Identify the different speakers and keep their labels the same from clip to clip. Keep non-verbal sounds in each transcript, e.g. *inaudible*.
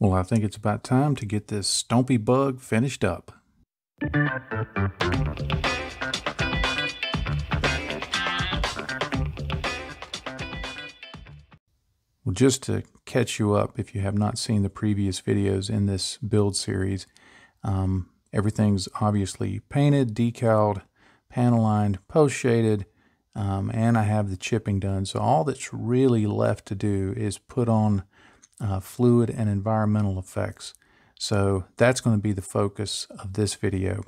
Speaker 1: Well, I think it's about time to get this Stompy bug finished up. Well, just to catch you up, if you have not seen the previous videos in this build series, um, everything's obviously painted, decaled, panel lined, post shaded, um, and I have the chipping done. So all that's really left to do is put on uh, fluid and environmental effects. So that's going to be the focus of this video.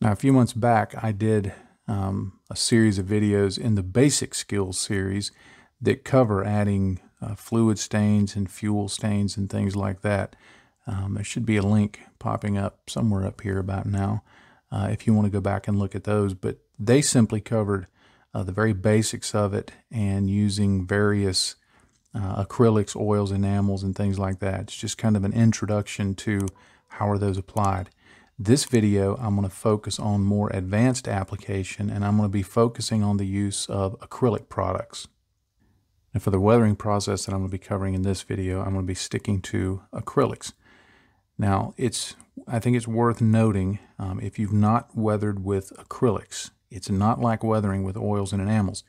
Speaker 1: Now, a few months back, I did um, a series of videos in the basic skills series that cover adding uh, fluid stains and fuel stains and things like that. Um, there should be a link popping up somewhere up here about now uh, if you want to go back and look at those. But they simply covered uh, the very basics of it and using various uh, acrylics, oils, enamels, and things like that. It's just kind of an introduction to how are those applied. This video, I'm going to focus on more advanced application and I'm going to be focusing on the use of acrylic products. And for the weathering process that I'm going to be covering in this video, I'm going to be sticking to acrylics. Now, it's I think it's worth noting um, if you've not weathered with acrylics, it's not like weathering with oils and enamels.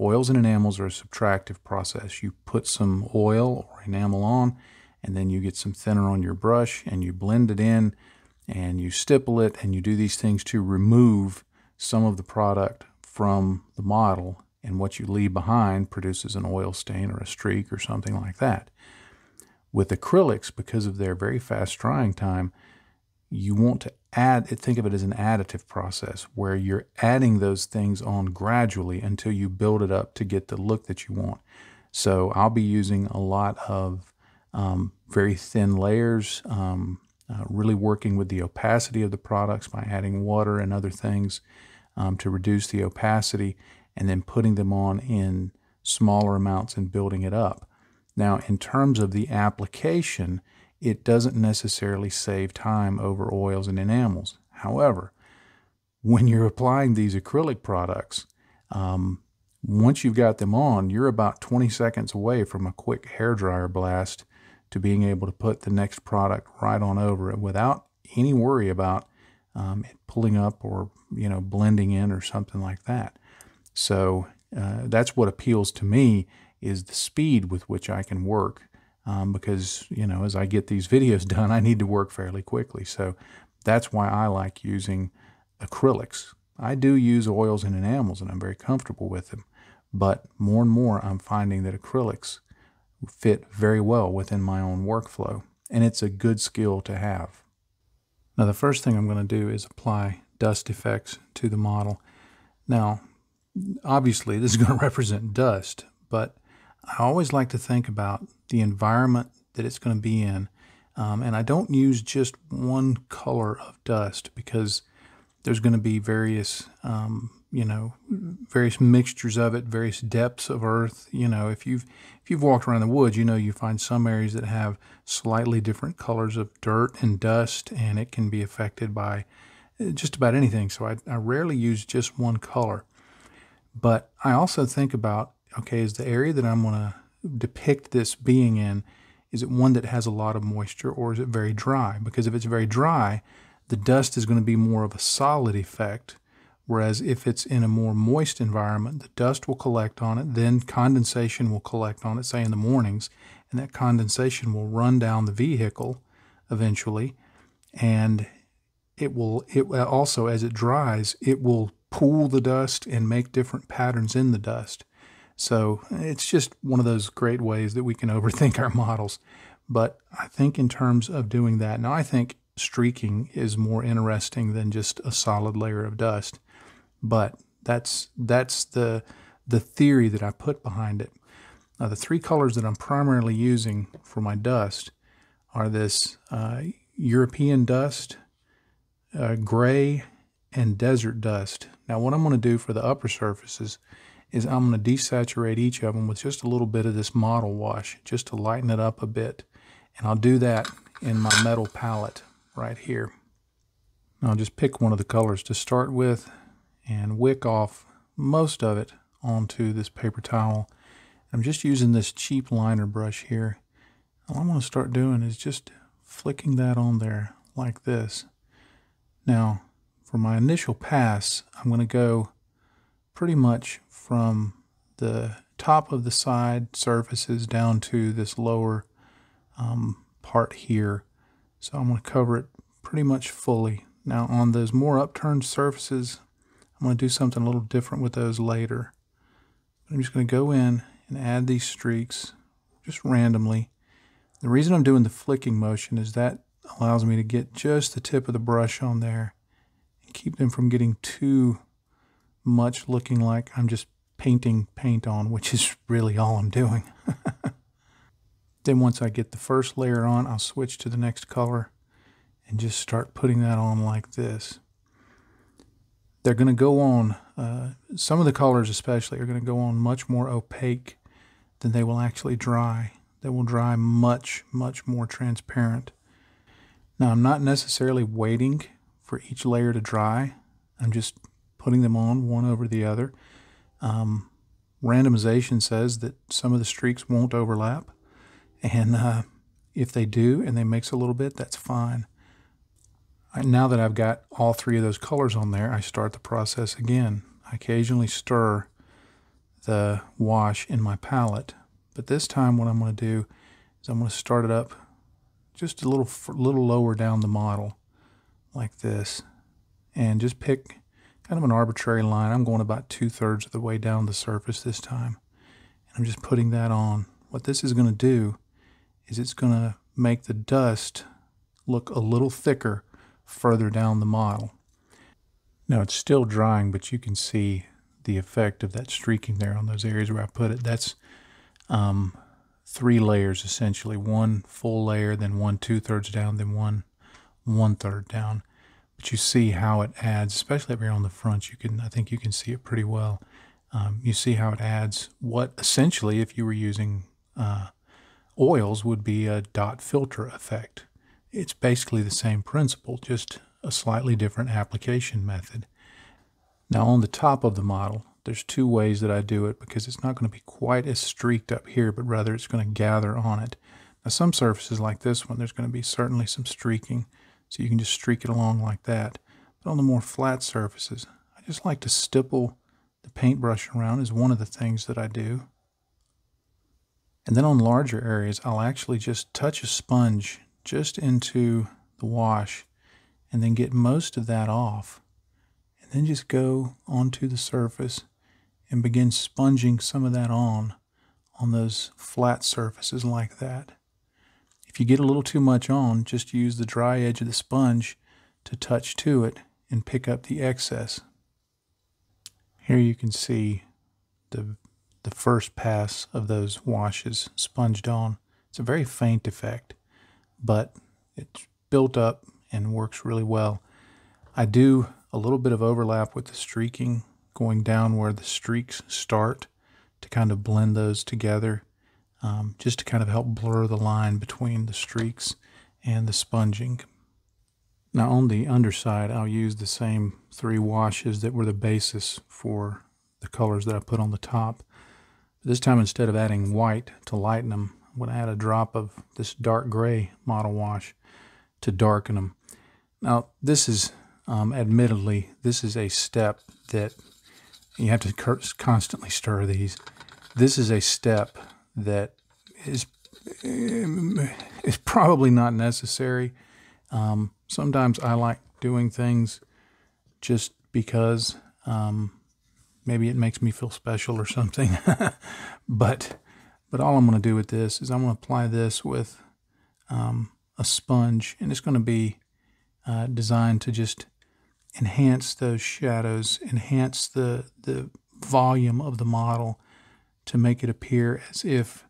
Speaker 1: Oils and enamels are a subtractive process. You put some oil or enamel on, and then you get some thinner on your brush, and you blend it in, and you stipple it, and you do these things to remove some of the product from the model, and what you leave behind produces an oil stain or a streak or something like that. With acrylics, because of their very fast drying time, you want to add, think of it as an additive process where you're adding those things on gradually until you build it up to get the look that you want. So I'll be using a lot of um, very thin layers, um, uh, really working with the opacity of the products by adding water and other things um, to reduce the opacity and then putting them on in smaller amounts and building it up. Now, in terms of the application, it doesn't necessarily save time over oils and enamels. However, when you're applying these acrylic products, um, once you've got them on, you're about 20 seconds away from a quick hair dryer blast to being able to put the next product right on over it without any worry about um, it pulling up or you know blending in or something like that. So uh, that's what appeals to me is the speed with which I can work um, because, you know, as I get these videos *laughs* done, I need to work fairly quickly. So that's why I like using acrylics. I do use oils and enamels and I'm very comfortable with them. But more and more, I'm finding that acrylics fit very well within my own workflow. And it's a good skill to have. Now, the first thing I'm going to do is apply dust effects to the model. Now, obviously, this is going *laughs* to represent dust, but I always like to think about the environment that it's going to be in. Um, and I don't use just one color of dust because there's going to be various, um, you know, various mixtures of it, various depths of earth. You know, if you've if you've walked around the woods, you know you find some areas that have slightly different colors of dirt and dust, and it can be affected by uh, just about anything. So I, I rarely use just one color. But I also think about okay, is the area that I'm going to depict this being in, is it one that has a lot of moisture or is it very dry? Because if it's very dry, the dust is going to be more of a solid effect. Whereas if it's in a more moist environment, the dust will collect on it, then condensation will collect on it, say in the mornings, and that condensation will run down the vehicle eventually. And it will, it also, as it dries, it will pool the dust and make different patterns in the dust. So it's just one of those great ways that we can *laughs* overthink our models. But I think in terms of doing that, now I think streaking is more interesting than just a solid layer of dust. But that's that's the the theory that I put behind it. Now the three colors that I'm primarily using for my dust are this uh, European dust, uh, gray, and desert dust. Now what I'm going to do for the upper surfaces is I'm going to desaturate each of them with just a little bit of this model wash just to lighten it up a bit. And I'll do that in my metal palette right here. I'll just pick one of the colors to start with and wick off most of it onto this paper towel. I'm just using this cheap liner brush here. All I'm going to start doing is just flicking that on there like this. Now, for my initial pass, I'm going to go pretty much from the top of the side surfaces down to this lower um, part here. So I'm going to cover it pretty much fully. Now on those more upturned surfaces, I'm going to do something a little different with those later. I'm just going to go in and add these streaks just randomly. The reason I'm doing the flicking motion is that allows me to get just the tip of the brush on there and keep them from getting too much looking like I'm just painting paint on, which is really all I'm doing. *laughs* then once I get the first layer on, I'll switch to the next color and just start putting that on like this. They're going to go on, uh, some of the colors especially are going to go on much more opaque than they will actually dry. They will dry much, much more transparent. Now I'm not necessarily waiting for each layer to dry. I'm just putting them on one over the other. Um, randomization says that some of the streaks won't overlap. And uh, if they do and they mix a little bit, that's fine. I, now that I've got all three of those colors on there, I start the process again. I occasionally stir the wash in my palette. But this time what I'm going to do is I'm going to start it up just a little, little lower down the model like this and just pick kind of an arbitrary line. I'm going about two thirds of the way down the surface this time. And I'm just putting that on. What this is going to do is it's going to make the dust look a little thicker further down the model. Now it's still drying, but you can see the effect of that streaking there on those areas where I put it. That's um, three layers essentially. One full layer, then one two-thirds down, then one one-third down. But you see how it adds, especially up here on the front, you can I think you can see it pretty well. Um, you see how it adds what essentially, if you were using uh, oils, would be a dot filter effect. It's basically the same principle, just a slightly different application method. Now on the top of the model, there's two ways that I do it because it's not going to be quite as streaked up here, but rather it's going to gather on it. Now some surfaces like this one, there's going to be certainly some streaking. So you can just streak it along like that. But on the more flat surfaces, I just like to stipple the paintbrush around is one of the things that I do. And then on larger areas, I'll actually just touch a sponge just into the wash and then get most of that off. And then just go onto the surface and begin sponging some of that on on those flat surfaces like that. If you get a little too much on, just use the dry edge of the sponge to touch to it and pick up the excess. Here you can see the, the first pass of those washes sponged on. It's a very faint effect, but it's built up and works really well. I do a little bit of overlap with the streaking going down where the streaks start to kind of blend those together um, just to kind of help blur the line between the streaks and the sponging. Now on the underside, I'll use the same three washes that were the basis for the colors that I put on the top. This time, instead of adding white to lighten them, I'm going to add a drop of this dark gray model wash to darken them. Now, this is, um, admittedly, this is a step that you have to constantly stir these. This is a step that is is probably not necessary. Um, sometimes I like doing things just because um, maybe it makes me feel special or something. *laughs* but but all I'm going to do with this is I'm going to apply this with um, a sponge, and it's going to be uh, designed to just enhance those shadows, enhance the the volume of the model, to make it appear as if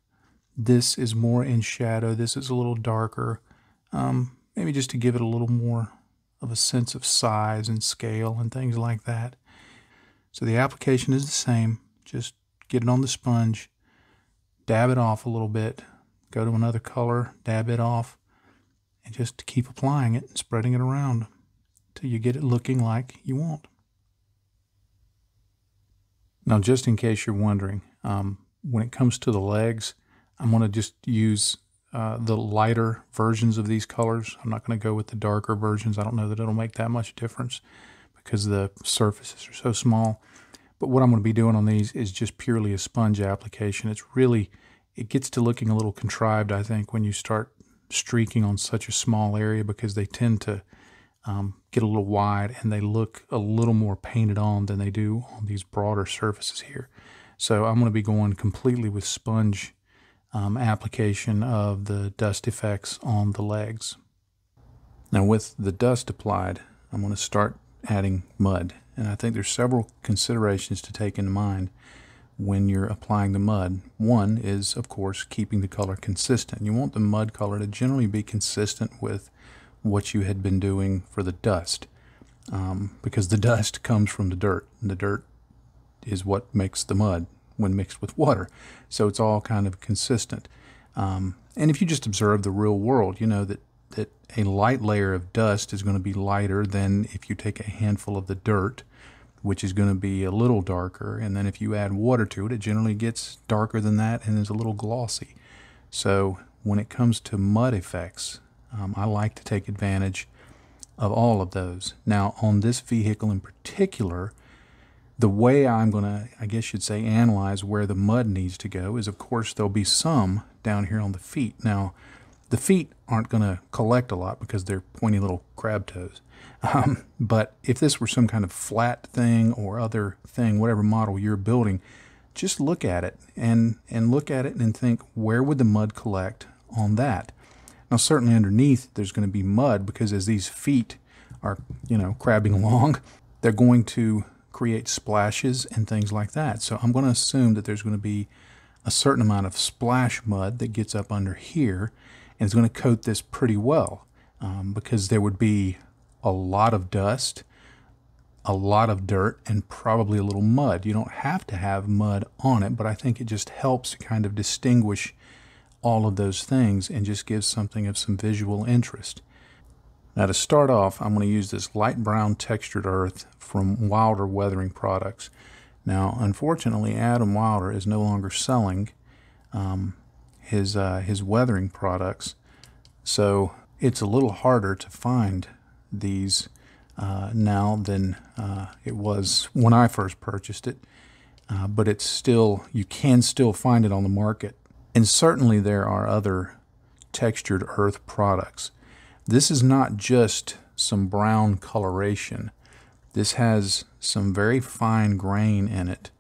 Speaker 1: this is more in shadow, this is a little darker, um, maybe just to give it a little more of a sense of size and scale and things like that. So the application is the same, just get it on the sponge, dab it off a little bit, go to another color, dab it off, and just keep applying it and spreading it around till you get it looking like you want. Now, just in case you're wondering, um, when it comes to the legs, I'm going to just use uh, the lighter versions of these colors. I'm not going to go with the darker versions. I don't know that it'll make that much difference because the surfaces are so small. But what I'm going to be doing on these is just purely a sponge application. It's really, it gets to looking a little contrived, I think, when you start streaking on such a small area because they tend to um, get a little wide and they look a little more painted on than they do on these broader surfaces here. So I'm going to be going completely with sponge um, application of the dust effects on the legs. Now with the dust applied, I'm going to start adding mud. And I think there's several considerations to take into mind when you're applying the mud. One is, of course, keeping the color consistent. You want the mud color to generally be consistent with what you had been doing for the dust um, because the *laughs* dust comes from the dirt. And the dirt is what makes the mud when mixed with water. So it's all kind of consistent. Um, and if you just observe the real world, you know that, that a light layer of dust is going to be lighter than if you take a handful of the dirt, which is going to be a little darker. And then if you add water to it, it generally gets darker than that and is a little glossy. So when it comes to mud effects, um, I like to take advantage of all of those. Now, on this vehicle in particular, the way I'm going to, I guess you'd say, analyze where the mud needs to go is, of course, there'll be some down here on the feet. Now, the feet aren't going to collect a lot because they're pointy little crab toes. Um, but if this were some kind of flat thing or other thing, whatever model you're building, just look at it and, and look at it and think, where would the mud collect on that? Now, certainly underneath, there's going to be mud because as these feet are, you know, crabbing *laughs* along, they're going to create splashes and things like that. So I'm going to assume that there's going to be a certain amount of splash mud that gets up under here and it's going to coat this pretty well um, because there would be a lot of dust, a lot of dirt, and probably a little mud. You don't have to have mud on it, but I think it just helps to kind of distinguish all of those things and just gives something of some visual interest. Now to start off, I'm going to use this light brown textured earth from Wilder Weathering Products. Now, unfortunately, Adam Wilder is no longer selling um, his, uh, his weathering products, so it's a little harder to find these uh, now than uh, it was when I first purchased it. Uh, but it's still, you can still find it on the market. And certainly there are other textured earth products. This is not just some brown coloration. This has some very fine grain in it.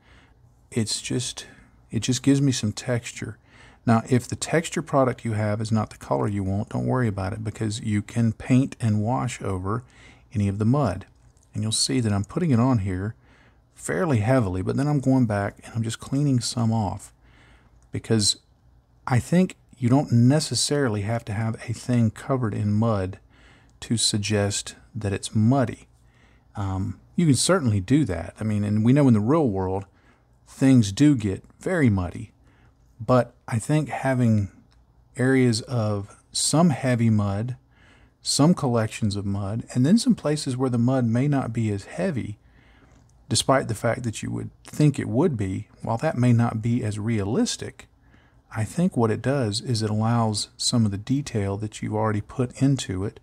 Speaker 1: It's just, it just gives me some texture. Now, if the texture product you have is not the color you want, don't worry about it because you can paint and wash over any of the mud. And you'll see that I'm putting it on here fairly heavily, but then I'm going back and I'm just cleaning some off because I think you don't necessarily have to have a thing covered in mud to suggest that it's muddy. Um, you can certainly do that. I mean, and we know in the real world, things do get very muddy. But I think having areas of some heavy mud, some collections of mud, and then some places where the mud may not be as heavy, despite the fact that you would think it would be, while that may not be as realistic, I think what it does is it allows some of the detail that you've already put into it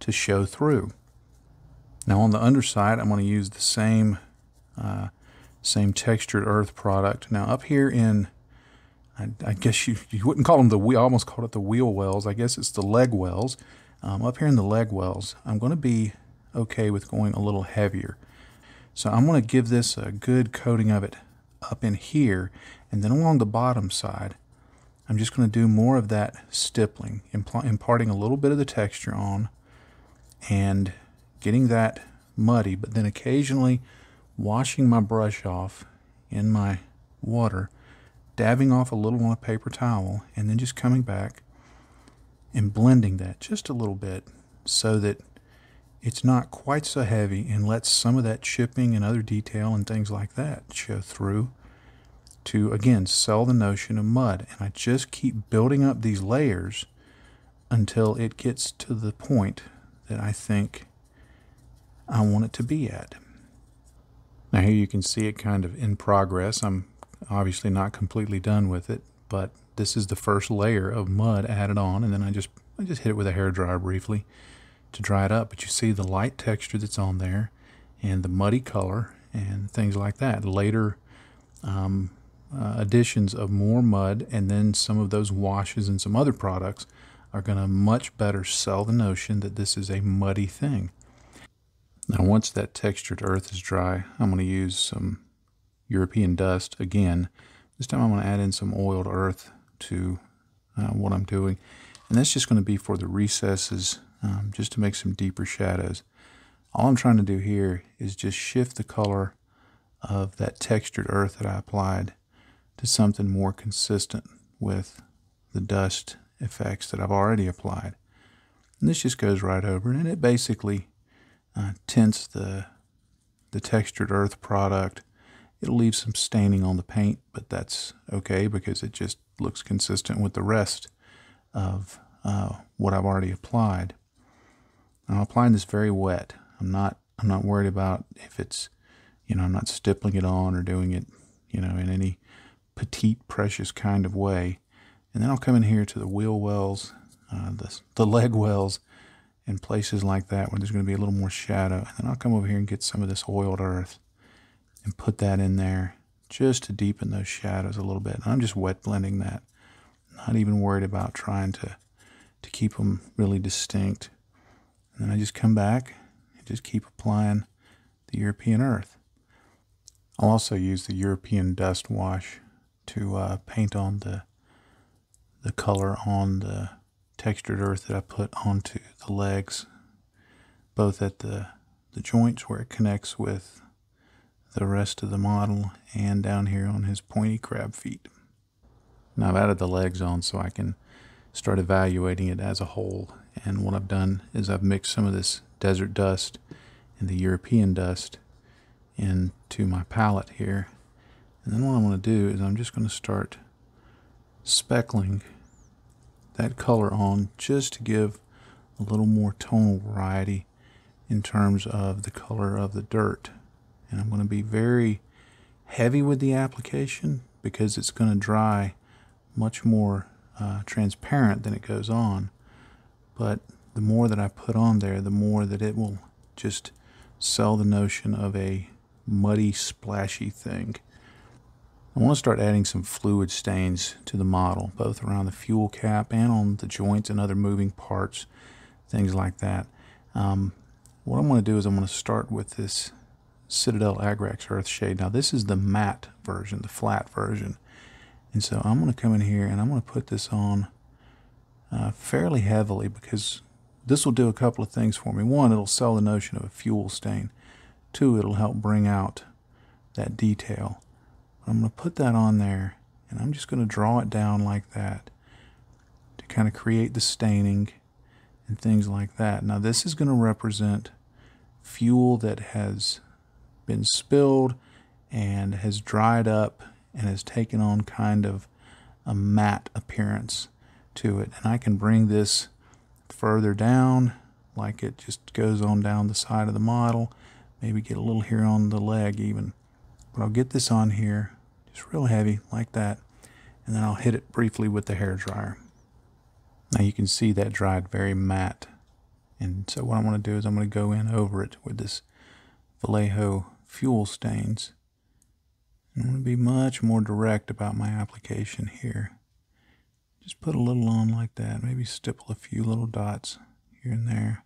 Speaker 1: to show through. Now on the underside, I'm going to use the same uh, same textured earth product. Now up here in, I, I, guess you, you wouldn't call them the, we almost called it the wheel wells. I guess it's the leg wells. Um, up here in the leg wells, I'm going to be okay with going a little heavier. So I'm going to give this a good coating of it up in here and then along the bottom side I'm just going to do more of that stippling, imparting a little bit of the texture on and getting that muddy, but then occasionally washing my brush off in my water, dabbing off a little on a paper towel, and then just coming back and blending that just a little bit so that it's not quite so heavy and lets some of that chipping and other detail and things like that show through to, again, sell the notion of mud. And I just keep building up these layers until it gets to the point that I think I want it to be at. Now here you can see it kind of in progress. I'm obviously not completely done with it, but this is the first layer of mud added on, and then I just I just hit it with a hair dryer briefly to dry it up. But you see the light texture that's on there, and the muddy color, and things like that. Later um, uh, additions of more mud, and then some of those washes and some other products are going to much better sell the notion that this is a muddy thing. Now, once that textured earth is dry, I'm going to use some European dust again. This time I'm going to add in some oiled earth to uh, what I'm doing. And that's just going to be for the recesses, um, just to make some deeper shadows. All I'm trying to do here is just shift the color of that textured earth that I applied to something more consistent with the dust effects that I've already applied. And this just goes right over and it basically uh, tints the, the textured earth product. It'll leave some staining on the paint, but that's okay because it just looks consistent with the rest of uh, what I've already applied. I'm applying this very wet. I'm not I'm not worried about if it's you know I'm not stippling it on or doing it you know in any petite precious kind of way. And then I'll come in here to the wheel wells, uh, the, the leg wells, and places like that where there's going to be a little more shadow. And then I'll come over here and get some of this oiled earth and put that in there just to deepen those shadows a little bit. And I'm just wet blending that. Not even worried about trying to, to keep them really distinct. And then I just come back and just keep applying the European earth. I'll also use the European dust wash to uh, paint on the the color on the textured earth that I put onto the legs, both at the, the joints where it connects with the rest of the model and down here on his pointy crab feet. Now I've added the legs on so I can start evaluating it as a whole. And what I've done is I've mixed some of this desert dust and the European dust into my palette here. And then what I'm going to do is I'm just going to start speckling that color on just to give a little more tonal variety in terms of the color of the dirt. And I'm going to be very heavy with the application because it's going to dry much more uh, transparent than it goes on. But the more that I put on there, the more that it will just sell the notion of a muddy, splashy thing. I want to start adding some fluid stains to the model, both around the fuel cap and on the joints and other moving parts, things like that. Um, what I'm going to do is I'm going to start with this Citadel Agrax Earth Shade. Now this is the matte version, the flat version. And so I'm going to come in here and I'm going to put this on uh, fairly heavily because this will do a couple of things for me. One, it'll sell the notion of a fuel stain. Two, it'll help bring out that detail. I'm going to put that on there and I'm just going to draw it down like that to kind of create the staining and things like that. Now this is going to represent fuel that has been spilled and has dried up and has taken on kind of a matte appearance to it. And I can bring this further down like it just goes on down the side of the model. Maybe get a little here on the leg even. But I'll get this on here just real heavy like that. And then I'll hit it briefly with the hair dryer. Now you can see that dried very matte. And so what I'm going to do is I'm going to go in over it with this Vallejo fuel stains. I'm going to be much more direct about my application here. Just put a little on like that. Maybe stipple a few little dots here and there.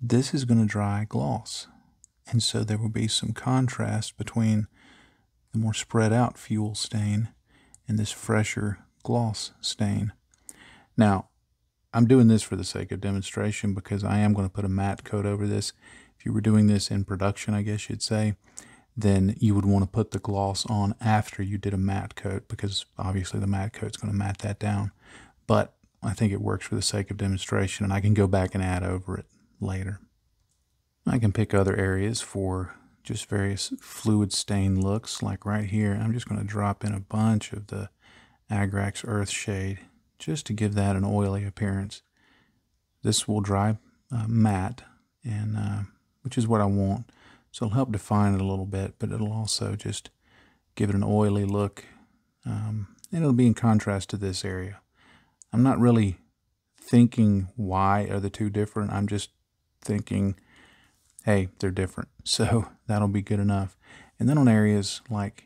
Speaker 1: This is going to dry gloss. And so there will be some contrast between the more spread out fuel stain and this fresher gloss stain. Now, I'm doing this for the sake of demonstration because I am going to put a matte coat over this. If you were doing this in production, I guess you'd say, then you would want to put the gloss on after you did a matte coat because obviously the matte coat's going to matte that down. But I think it works for the sake of demonstration and I can go back and add over it later. I can pick other areas for just various fluid stain looks like right here. I'm just going to drop in a bunch of the Agrax Earth Shade just to give that an oily appearance. This will dry uh, matte, and uh, which is what I want. So it'll help define it a little bit, but it'll also just give it an oily look um, and it'll be in contrast to this area. I'm not really thinking why are the two different. I'm just thinking, hey, they're different. *laughs* So that'll be good enough. And then on areas like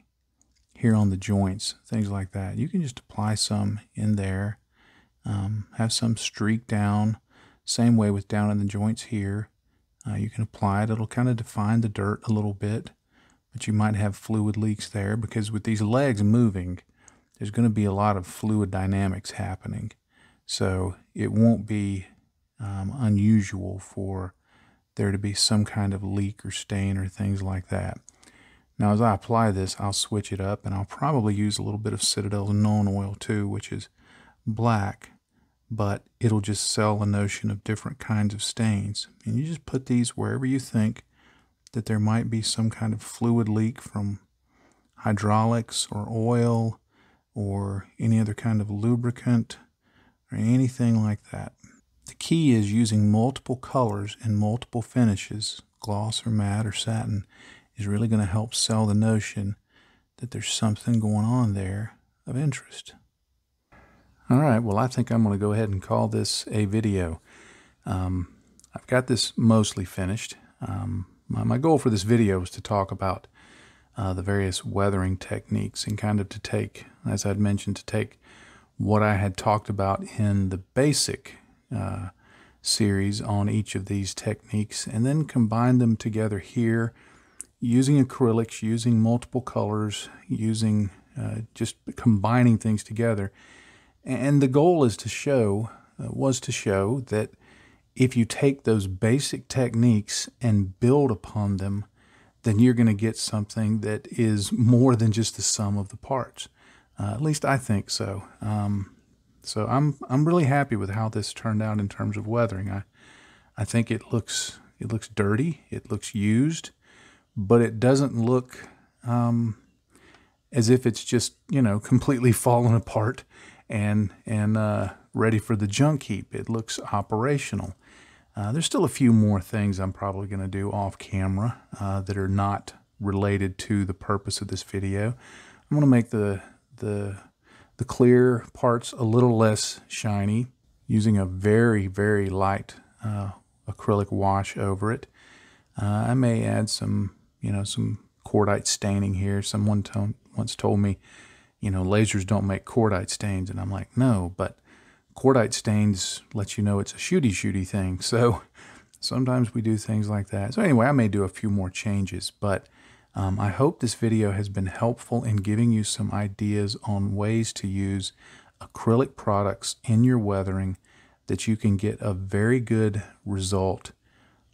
Speaker 1: here on the joints, things like that, you can just apply some in there. Um, have some streak down. Same way with down in the joints here. Uh, you can apply it. It'll kind of define the dirt a little bit, but you might have fluid leaks there because with these legs moving, there's going to be a lot of fluid dynamics happening. So it won't be um, unusual for there to be some kind of leak or stain or things like that. Now as I apply this, I'll switch it up and I'll probably use a little bit of Citadel's Nuln Oil too, which is black, but it'll just sell a notion of different kinds of stains. And you just put these wherever you think that there might be some kind of fluid leak from hydraulics or oil or any other kind of lubricant or anything like that. The key is using multiple colors and multiple finishes, gloss or matte or satin, is really going to help sell the notion that there's something going on there of interest. All right, well, I think I'm going to go ahead and call this a video. Um, I've got this mostly finished. Um, my, my goal for this video is to talk about uh, the various weathering techniques and kind of to take, as I'd mentioned, to take what I had talked about in the basic uh, series on each of these techniques and then combine them together here using acrylics, using multiple colors, using uh, just combining things together. And the goal is to show, uh, was to show that if you take those basic techniques and build upon them, then you're going to get something that is more than just the sum of the parts. Uh, at least I think so. Um, so I'm I'm really happy with how this turned out in terms of weathering. I I think it looks it looks dirty. It looks used, but it doesn't look um, as if it's just you know *laughs* completely fallen apart and and uh, ready for the junk heap. It looks operational. Uh, there's still a few more things I'm probably going to do off camera uh, that are not related to the purpose of this video. I'm going to make the the the clear parts a little less shiny using a very very light uh, acrylic wash over it. Uh, I may add some you know some cordite staining here. Someone once told me you know lasers don't make cordite stains and I'm like no but cordite stains let you know it's a shooty shooty thing *laughs* so sometimes we do things like that. So anyway I may do a few more changes but um, I hope this video has been helpful in giving you some ideas on ways to use acrylic products in your weathering that you can get a very good result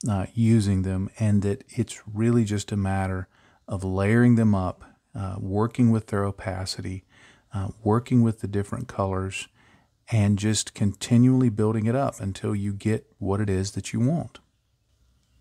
Speaker 1: uh, using them and that it's really just a matter of layering them up, uh, working with their opacity, uh, working with the different colors, and just continually building it up until you get what it is that you want.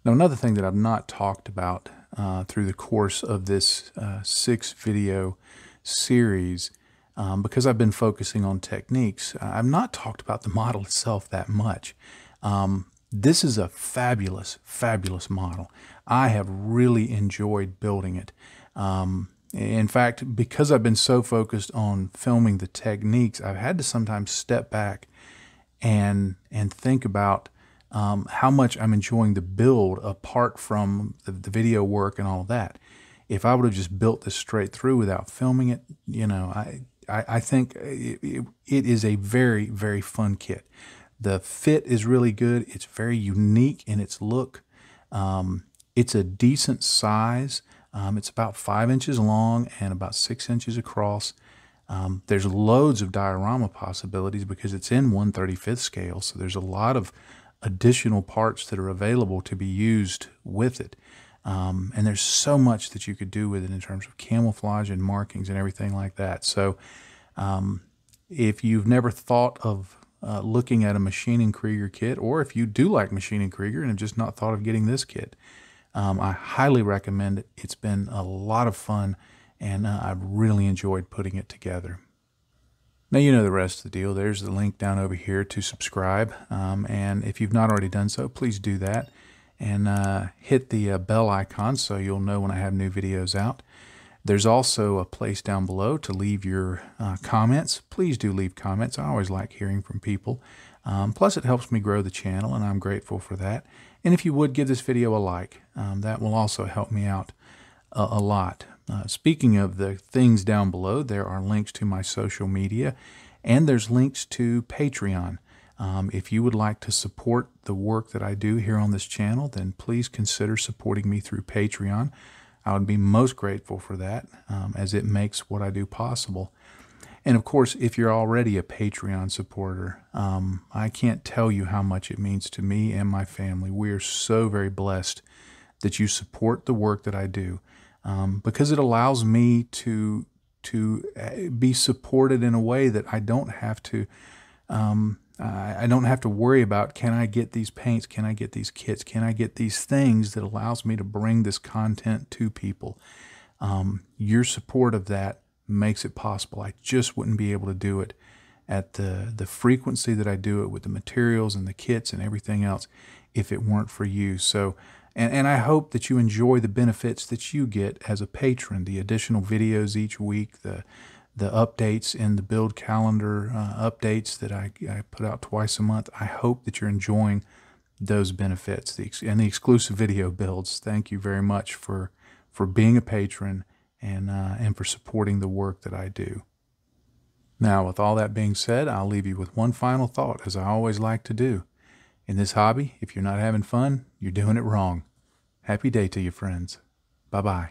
Speaker 1: Now, another thing that I've not talked about uh, through the course of this uh, six video series um, because I've been focusing on techniques. I've not talked about the model itself that much. Um, this is a fabulous, fabulous model. I have really enjoyed building it. Um, in fact, because I've been so focused on filming the techniques, I've had to sometimes step back and and think about um, how much I'm enjoying the build apart from the, the, video work and all that. If I would have just built this straight through without filming it, you know, I, I, I think it, it is a very, very fun kit. The fit is really good. It's very unique in its look. Um, it's a decent size. Um, it's about five inches long and about six inches across. Um, there's loads of diorama possibilities because it's in 135th scale, so there's a lot of additional parts that are available to be used with it. Um, and there's so much that you could do with it in terms of camouflage and markings and everything like that. So um, if you've never thought of uh, looking at a Maschinen Krieger kit, or if you do like Maschinen Krieger and have just not thought of getting this kit, um, I highly recommend it. It's been a lot of fun, and uh, I've really enjoyed putting it together. Now you know the rest of the deal. There's the link down over here to subscribe. Um, and if you've not already done so, please do that. And uh, hit the uh, bell icon so you'll know when I have new videos out. There's also a place down below to leave your uh, comments. Please do leave comments. I always like hearing from people. Um, plus, it helps me grow the channel, and I'm grateful for that. And if you would give this video a like, um, that will also help me out a, a lot. Uh, speaking of the things down below, there are links to my social media, and there's links to Patreon. Um, if you would like to support the work that I do here on this channel, then please consider supporting me through Patreon. I would be most grateful for that um, as it makes what I do possible. And of course, if you're already a Patreon supporter, um, I can't tell you how much it means to me and my family. We are so very blessed that you support the work that I do um, because it allows me to to uh, be supported in a way that I don't have to um, I don't have to worry about can I get these paints, can I get these kits, can I get these things that allows me to bring this content to people. Um, your support of that makes it possible. I just wouldn't be able to do it at the the frequency that I do it with the materials and the kits and everything else if it weren't for you. So and, and I hope that you enjoy the benefits that you get as a patron, the additional videos each week, the the updates in the build calendar uh, updates that I, I put out twice a month. I hope that you're enjoying those benefits the, and the exclusive video builds. Thank you very much for for being a patron and uh, and for supporting the work that I do. Now, with all that being said, I'll leave you with one final thought, as I always like to do. In this hobby, if you're not having fun, you're doing it wrong. Happy day to you, friends. Bye bye.